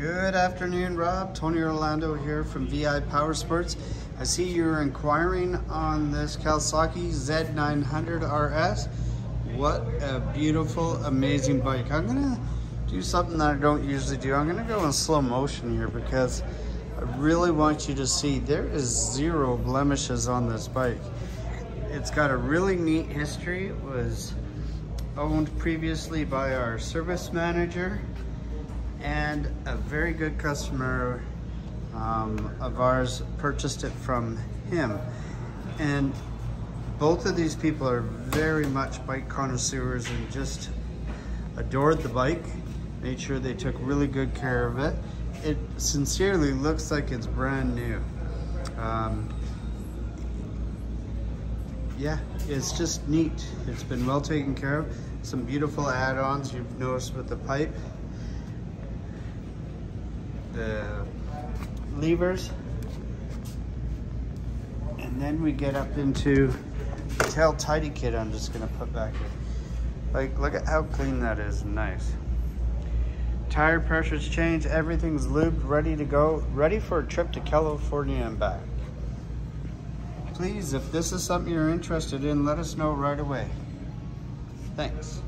Good afternoon, Rob. Tony Orlando here from VI Power Sports. I see you're inquiring on this Kawasaki Z900 RS. What a beautiful, amazing bike. I'm gonna do something that I don't usually do. I'm gonna go in slow motion here because I really want you to see there is zero blemishes on this bike. It's got a really neat history. It was owned previously by our service manager and a very good customer um, of ours purchased it from him. And both of these people are very much bike connoisseurs and just adored the bike, made sure they took really good care of it. It sincerely looks like it's brand new. Um, yeah, it's just neat. It's been well taken care of. Some beautiful add-ons you've noticed with the pipe the levers. And then we get up into the tail tidy kit I'm just gonna put back here. Like, look at how clean that is, nice. Tire pressures changed, everything's lubed, ready to go, ready for a trip to California and back. Please, if this is something you're interested in, let us know right away. Thanks.